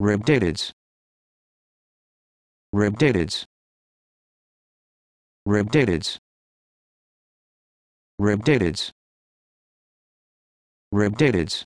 Ribdatids. Ribdatids. Ribdatids. Ribdatids. Ribdatids.